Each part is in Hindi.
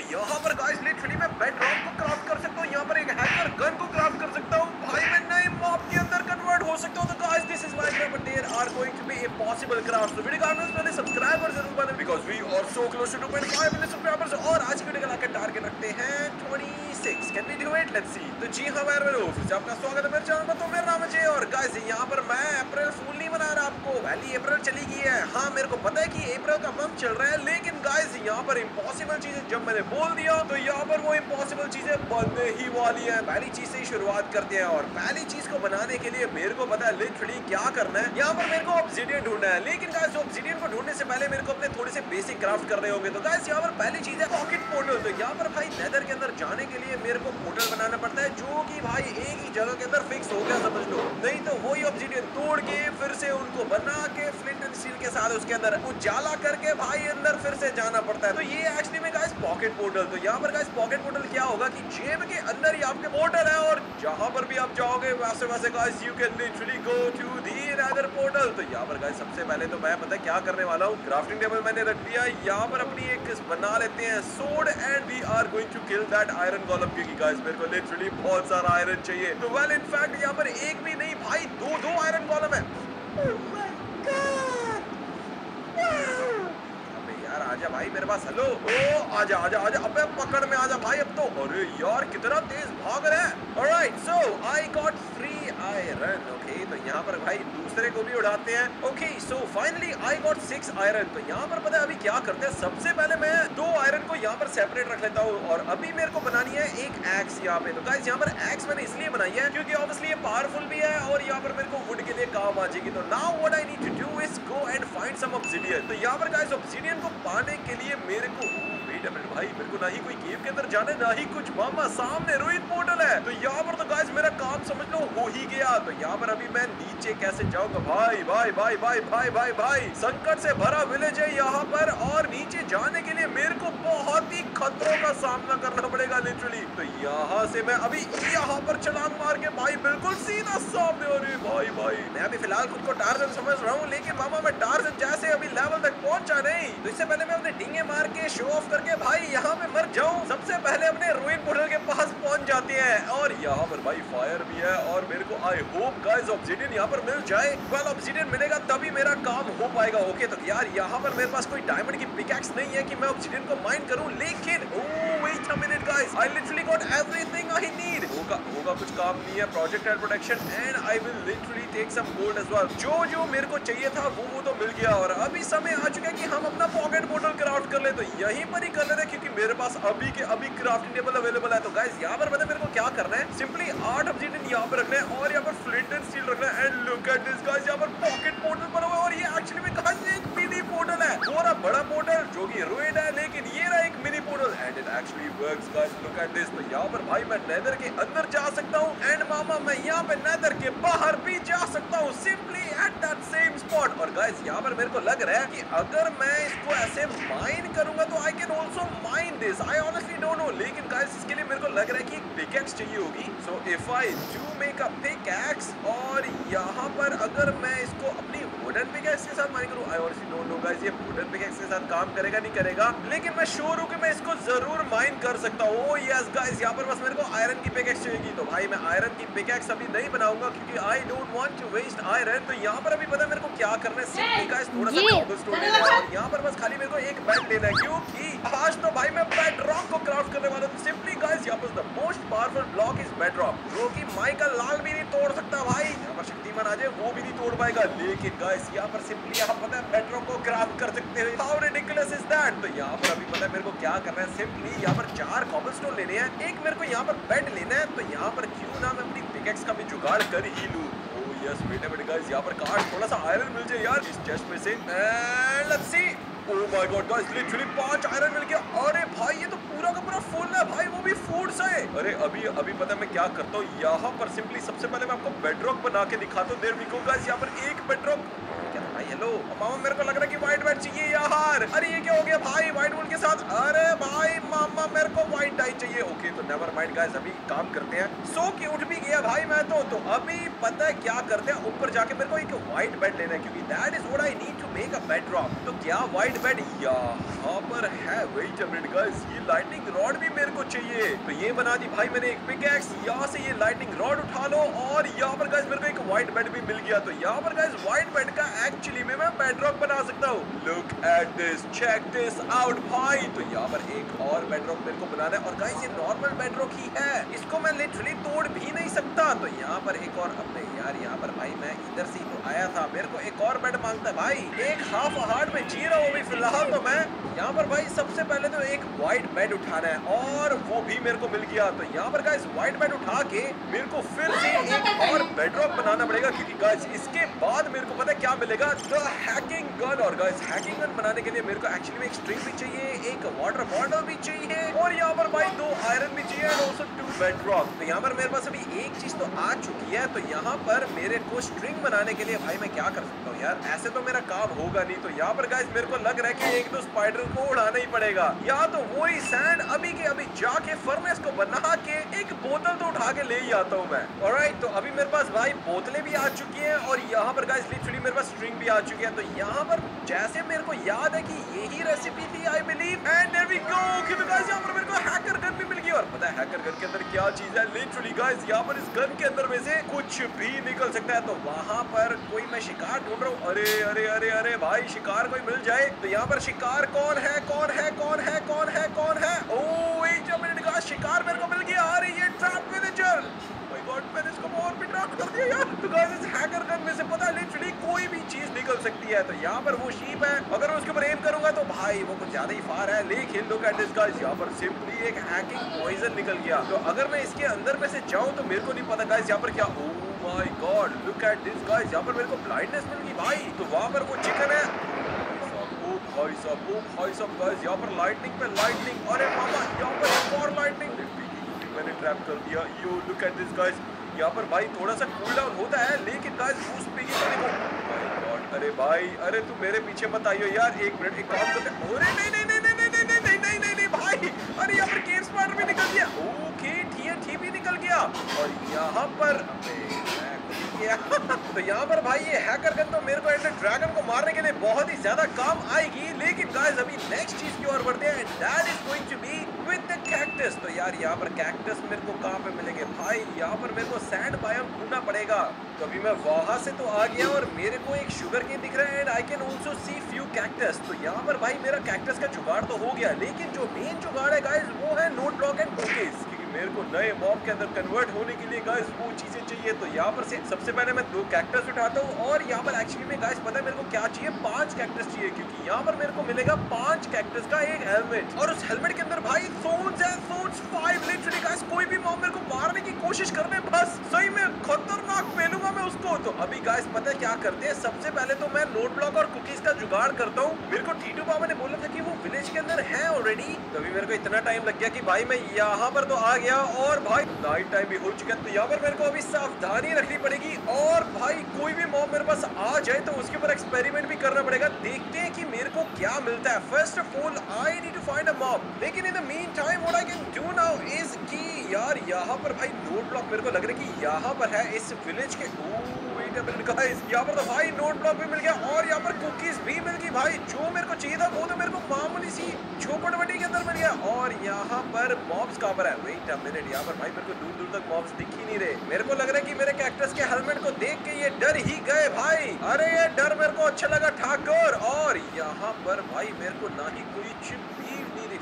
तो यहाँ पर गाइस लिटरली मैं बेड रॉक को क्राफ्ट कर सकता हूँ, यहाँ पर एक हैकर गन को क्राफ्ट कर सकता हूँ। भाई, मैं नए मॉब के अंदर कन्वर्ट हो सकता हूँ। तो guys this is my craft there are going to be a possible craft तो वीडियो का पहले सब्सक्राइब और ज़रूर बने because we are so close to 2.5 million subscribers और आज की वीडियो का लाकर टारगेट रखते हैं 26 can we do it let's see तो जी हाँ मेरे मेरे फिर से आपका स्वागत है मेरे चैनल पर। तो मेरा नाम है जय और गाइस यहाँ पर मैं अप्रैल फूल नहीं मना रहा आपको। पहली अप्रैल चली गई है। हाँ मेरे को पता है कि अप्रैल का मंथ चल रहा है, लेकिन गाइस यहाँ पर इम्पॉसिबल चीज़ें जब मैंने बोल दिया तो यहाँ पर वो इम्पॉसिबल चीज़ें बनने ही वाली है। पहली चीज़ से ही शुरुआत करते हैं और पहली चीज़ को बनाने के लिए मेरे को पता है लिटरली क्या करना है। यहाँ पर मेरे को ऑब्सीडियन ढूंढना है। लेकिन गाइस ऑब्सीडियन को ढूँढने से पहले मेरे को अपने थोड़े से बेसिक क्राफ्ट करने होंगे। तो गाइस यहाँ पर पहली चीज़ है पॉकेट पोर्टल तो यहाँ पर भाई नेदर के अंदर जाने के लिए मेरे को पोर्टल बनाना पड़ता है, जो कि भाई एक ही जगह के अंदर फिक्स हो गया, समझ लो। नहीं तो वही ऑब्सीडियन तोड़ के फिर से उनको बना के फ्लिंट एंड स्टील के साथ उसके अंदर उजाला करके भाई अंदर फिर से जाना पड़ता है। तो ये एक्चुअली में गाइस पॉकेट पोर्टल तो यहाँ पर गाइस पॉकेट पोर्टल क्या होगा कि जेब के अंदर ही आपके पोर्टल है और जहाँ पर भी आप जाओगे वैसे वैसे guys you can literally go to the other portal तो यहाँ पर गाइस सबसे पहले तो मैं पता है क्या करने वाला हूँ? क्राफ्टिंग टेबल मैंने रख दिया। यहाँ पर अपनी एक बना लेते हैं sword and we are going to kill that iron golem क्योंकि गाइस मेरे को लिटरली बहुत सारा आयरन चाहिए। तो वेल इनफैक्ट यहाँ पर एक भी नहीं भाई दो दो आयरन कॉलम है। यार आजा भाई मेरे पास। हेलो ओ आजा आजा आजा। अबे पकड़ में आजा भाई अब तो। अरे यार कितना तेज भाग रहा है। Alright so I got okay तो यहाँ पर भाई दूसरे को भी उड़ाते हैं। Okay so finally I got six iron तो यहाँ पर पता है अभी क्या करते हैं? सबसे पहले मैं दो आयरन को यहाँ पर सेपरेट रख लेता हूँ, और अभी मेरे को बनानी है एक एक्स यहाँ पे। तो गाइस यहाँ पर एक्स मैंने इसलिए बनाई है क्योंकि ऑब्वियसली ये पावरफुल भी है, और यहाँ पर मेरे को वुड के लिए काम आ जाएगी। तो now I need to do is go and find some तो यहाँ पर गाइस को पाने के लिए मेरे को भाई, मेरे को ना ही कोई केव के अंदर जाना, ना ही कुछ। मामा, सामने रोहित पोर्टल है। तो यहाँ पर तो गाइस मेरा काम समझ लो, हो ही गया। तो यहाँ पर अभी मैं नीचे कैसे जाऊँगा? भाई भाई भाई भाई भाई भाई भाई, संकट से भरा विलेज है यहाँ पर। और नीचे जाने के लिए मेरे को बहुत ही खतरों का सामना करना पड़ेगा लिटरली तो यहाँ से मैं अभी यहाँ पर छलांग मार के, भाई, बिल्कुल सीधा सामने अरे भाई भाई। मैं अभी फ़िलहाल खुद को टार्जन समझ रहा हूँ, लेकिन मामा, मैं टार्जन जैसे अभी लेवल तक पहुँचा नहीं। तो इससे पहले मैं अपने डिंगे मार के शो ऑफ़ करके, भाई, यहाँ पे मर जाऊँ। सबसे पहले अपने रोइन पोर्टल के पास पहुँच जाते हैं और यहाँ पर भाई फायर भी है और मेरे को आई होप गाइस ऑब्सीडियन यहाँ पर मिल जाए। वेल ऑब्सीडियन मिलेगा तभी मेरा काम हो पाएगा। ओके तो यार यहाँ पर मेरे पास कोई डायमंड की पिकैक्स नहीं है कि मैं ऑब्सीडियन को माइंड करूँ, लेकिन wait a minute guys I literally got everything I need होगा होगा कुछ काम नहीं है project and protection and I will literally take some gold as well जो जो मेरे को चाहिए था वो वो तो मिल गया और अभी समय आ चुका है कि हम अपना पॉकेट पोर्टल क्राफ्ट कर ले तो यहीं पर ही कर ले क्योंकि मेरे पास अभी के अभी क्राफ्टिंग टेबल अवेलेबल है तो गाइस यहाँ पर पता मेरे को क्या करना है सिंपली आठ ऑब्सीडियन यहाँ पर रखना है, और यहाँ पर फ्लिंट एंड स्टील रखना है. And look at this guys यहाँ पर पॉकेट पोर्टल बना हुआ और ये एक्चुअली में गाइस एक मिनी पोर्टल है. थोड़ा बड़ा पोर्टल जो कि रुइड है, लेकिन ये रहा एक mini portal and works guys look at this तो यहाँ पर भाई मैं नेदर के अंदर जा सकता हूँ एंड मामा, मैं यहाँ पे नेदर के बाहर भी जा सकता हूँ simply at that same spot और गाइस यहाँ पर मेरे को लग रहा है कि अगर मैं इसको ऐसे माइन करूँगा तो I can also mine this I honestly don't know लेकिन गाइस इसके लिए मेरे को लग रहा है कि पिकैक्स चाहिए होगी so if I do make a pickaxe और यहाँ पर अगर मैं इसको अपनी वुडन पिकैक्स के साथ माइन करूँ I honestly don't know guys ये वुडन पिकैक्स के साथ काम करेगा नहीं करेगा। लेकिन मैं श्योर हूँ कि मैं इसको ज़रूर माइन कर सकता हूँ। ओ यस गाइस यहाँ पर बस मेरे को आयरन की पिकैक्स चाहिए तो भाई मैं आयरन की पिकैक्स अभी नहीं बनाऊँगा क्योंकि I don't want to waste iron तो यहाँ पर अभी पता मेरे को क्या करना है? सिंपली गाइस थोड़ा सा कॉबलस्टोन लेना है और यहाँ पर बस खाली मेरे को एक बेड लेना है क्योंकि आज तो भाई मैं बेड रॉक को क्राफ्ट करने वाला हूँ। सिंपली गाइस यहाँ पर the most powerful block is bedrock जो कि माइकल लाल भी नहीं तोड़ सकता भाई। यहाँ पर शक्तिमान आ जाए वो भी नहीं तोड़ पाएगा। लेकिन गाइस यहाँ पर सिंपली आप पता है बेड रॉक को क्राफ्ट कर सकते हैं। हाउ रिडिकुलस इज़ दैट तो यहाँ पर अभी पता है मेरे को क्या करना है। सिंपली यहाँ पर चार कॉबलस्टोन लेने हैं। एक मेरे को यहाँ पर बेड लेना है तो यहाँ पर क्यों ना मैं अपनी पिकेक्स का भी जुगाड़ कर ही लूँ? Yes wait a minute guys यहाँ पर काश थोड़ा सा आयरन मिल जाए यार। इस चेस्ट में से let's see oh my god guys literally पाँच आयरन मिल गया अरे भाई, ये तो पूरा का पूरा फुल है भाई, वो भी फ़ूड से अरे, अभी अभी पता मैं क्या करता हूँ? यहाँ पर सिंपली सबसे पहले मैं आपको बेडरॉक बना के दिखाता हूँ। देर मिको गाइस यहाँ पर एक बेडरॉक हेलो मामा, मेरे को लग रहा है कि व्हाइट बेड चाहिए यार। अरे, ये क्या हो गया भाई? व्हाइट वुड के साथ? अरे भाई, मामा, मेरे को व्हाइट डाई चाहिए। ओके तो नेवर माइंड गाइस अभी काम करते हैं। सो की उठ भी गया भाई मैं तो। तो अभी पता है क्या करते हैं? ऊपर जाके मेरे को एक व्हाइट बेड लेना है, क्योंकि that is what I need to make a bed drop तो क्या व्हाइट बेड यहाँ पर है। वेट अ मिनट गाइस ये लाइटिंग रॉड भी मेरे को चाहिए। तो ये बना दी भाई मैंने एक पिकैक्स यहाँ से ये लाइटिंग रॉड उठा लो। और यहाँ पर गाइस मेरे को एक व्हाइट बेड भी मिल गया। तो यहाँ पर गाइस व्हाइट बेड का एक्चुअली में मैं बेड ड्रॉप बना सकता हूँ। Look at this check this out भाई। तो यहाँ पर एक और बेडरॉक मेरे को बनाना है। और गाइस ये नॉर्मल बेडरॉक ही है। इसको मैं लिटरली तोड़ भी नहीं सकता। तो यहाँ पर एक और अपने यार, यहाँ पर भाई मैं इधर से तो आया था। मेरे को एक और बेड माँगता है भाई। एक हाफ़ हार्ट में जी रहा हूँ अभी फ़िलहाल तो मैं यहाँ पर भाई सबसे पहले तो एक व्हाइट बेड उठाना है। और वो भी मेरे को मिल गया। तो यहाँ पर गाइस व्हाइट बेड उठा के मेरे को फिर से एक और बेडरॉक बनाना पड़ेगा, क्योंकि गाइस इसके बाद मेरे को पता है क्या मिलेगा? द हैकिंग गन और गाइस हैकिंग गन बनाने के लिए मेरे को एक्चुअली में एक स्ट्रिंग भी चाहिए, एक वाटर बॉटल भी चाहिए और यहाँ पर भाई दो आयरन भी चाहिए एंड ऑल्सो टू बेडरॉक तो यहाँ पर मेरे पास अभी एक चीज़ तो आ चुकी है तो यहाँ पर मेरे को स्ट्रिंग बनाने के लिए भाई मैं क्या कर सकता हूँ यार? ऐसे तो मेरा काम होगा नहीं तो यहाँ पर गाइस मेरे को लग रहा है कि एक दो स्पाइडर को उड़ाना ही पड़ेगा। या तो वही सैंड अभी के अभी जाके फर्नेस को बना के एक बोतल तो उठा के ले ही आता हूँ मैं। और तो अभी मेरे पास भाई बोतलें भी आ चुकी है और यहाँ पर गाइस लिटरली मेरे पास स्ट्रिंग भी आ चुकी है। तो यहाँ पर जैसे मेरे को याद है कि यही रेसिपी थी I believe and there we go कि गाइस यहाँ पर मेरे को हैकर गन भी मिल गई और पता है हैकर गन के अंदर क्या चीज़ है? लिटरली गाइस यहाँ पर इस गन के अंदर में से कुछ भी निकल सकता है। तो वहाँ पर कोई मैं शिकार ढूंढ रहा हूँ। अरे अरे अरे अरे, भाई, शिकार कोई मिल जाए? तो यहाँ पर शिकार कौन है? कौन है? कौन है? कौन है? कौन है? ओ एक मिनट का शिकार मेरे को मिल गया। अरे ये ट्रैप विलेजर गॉड मैंने इसको और भी ट्रैप कर दिया यार। गाइस इस हैकर गन में से पता है लिटरली कोई भी चीज़ निकल सकती है। तो यहाँ पर वो शीप है। अगर मैं उसके ऊपर एम करूँगा तो भाई वो कुछ ज़्यादा ही फार है। लेकिन लुक एट दिस गाइस यहाँ पर सिंपली एक हैकिंग पॉइजन निकल गया। तो अगर मैं इसके अंदर में से जाऊँ तो मेरे को नहीं पता गाइस यहाँ पर क्या ओ my god look at this guys यहाँ पर मेरे को ब्लाइंडनेस मिल गई भाई। तो वहाँ पर वो चिकन है। भाई साहब ओ भाई साहब गाइस यहाँ पर लाइटनिंग पे लाइटनिंग अरे मामा, यहाँ पर एक और लाइटनिंग मैंने ट्रैप कर दिया। You look at this guys यहाँ पर भाई थोड़ा सा कूल डाउन होता है, लेकिन गाइस बूस्ट पे ही देखो। अरे भाई, अरे तू मेरे पीछे मत आइयो यार, एक मिनट एक काम करते अरे नहीं नहीं नहीं नहीं नहीं नहीं नहीं नहीं नहीं, भाई, अरे यहाँ पर केव स्पाइडर भी निकल गया। ओके ठीक ठीक भी निकल गया। और यहाँ पर तो यहाँ पर भाई ये हैकर गन तो मेरे को एंडर ड्रैगन को मारने के लिए बहुत ही ज़्यादा काम आएगी। लेकिन गाइस अभी नेक्स्ट चीज़ की ओर बढ़ते हैं that is going to be with the cactus तो यार यहाँ पर कैक्टस मेरे को कहाँ पे मिलेंगे? भाई, यहाँ पर मेरे को सैंड बायोम ढूंढना पड़ेगा। तो अभी मैं वहाँ से तो आ गया और मेरे को एक शुगर केन दिख रहा है and I can also see few cactus तो यहाँ पर भाई मेरा कैक्टस का जुगाड़ तो हो गया, लेकिन जो मेन जुगाड़ है गाइज़ वो है नोट ब्लॉक एंड कुकीज मेरे को नए मॉब के अंदर कन्वर्ट होने के लिए गाइस वो चीज़ें चाहिए। तो यहाँ पर से सबसे पहले मैं दो कैक्टस उठाता हूँ और यहाँ पर एक्चुअली में गाइस पता है मेरे को क्या चाहिए? पाँच कैक्टस चाहिए, क्योंकि यहाँ पर मेरे को मिलेगा पाँच कैक्टस का एक हेलमेट और उस हेलमेट के अंदर भाई सोन्स है सोन्स फाइव लिटरली गाइस कोई भी मॉब मेरे को मारने की कोशिश कर रहे बस। सही में खतरनाक पहलूँगा मैं उसको। तो अभी गाइस पता है क्या करते हैं? सबसे पहले तो मैं नोट ब्लॉक और कुकीज का जुगाड़ करता हूँ। मेरे को टीटू बाबा ने बोला था कि वो विलेज के अंदर है ऑलरेडी तभी मेरे को इतना टाइम लग गया कि भाई, मैं यहाँ पर तो आ गया और भाई नाइट टाइम भी हो चुका है। तो यहाँ पर मेरे को अभी सावधानी रखनी पड़ेगी और भाई कोई भी मॉब मेरे पास आ जाए तो उसके ऊपर एक्सपेरिमेंट भी करना पड़ेगा। देखते हैं कि मेरे को क्या मिलता है। First of all I need to find a mob लेकिन in the meantime what I can do now is यार, यहाँ पर भाई नोट ब्लॉक मेरे को लग रहा है कि यहाँ पर है इस विलेज के। यहाँ पर तो भाई नोट ब्लॉक भी मिल गया और यहाँ पर कुकीज भी मिल गई भाई। जो मेरे को चाहिए था वो तो मेरे को मामूली सी झोपड़पट्टी के अंदर मिल गया। और यहाँ पर मॉब्स कहाँ पर है? वेट मिनट यहाँ पर भाई मेरे को दूर दूर तक मॉब्स दिख ही नहीं रहे। मेरे को लग रहा है कि मेरे कैक्टस के हेलमेट को देख के ये डर ही गए भाई। अरे, ये डर मेरे को अच्छा लगा, ठाकुर। और यहाँ पर भाई मेरे को ना ही कोई चिप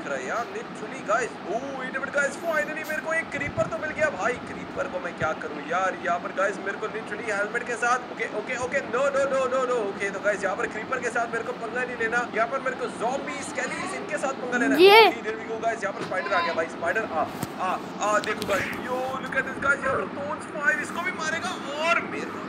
रहा है यार literally guys oh wait a minute guys finally मेरे को एक क्रीपर तो मिल गया। भाई क्रीपर को मैं क्या करूँ यार? यहाँ पर गाइस मेरे को लिटरली हेलमेट के साथ okay okay okay no no no no no okay तो गाइस यहाँ पर क्रीपर के साथ मेरे को पंगा नहीं लेना। यहाँ पर मेरे को ज़ॉम्बी स्केलीज इनके साथ पंगा लेना ये! इधर भी गो गाइस यहाँ पर स्पाइडर आ गया भाई स्पाइडर आ आ आ देखो guys yo look at this guys यहाँ पर टोन्स 5 इसको भी मारेगा और मेरे को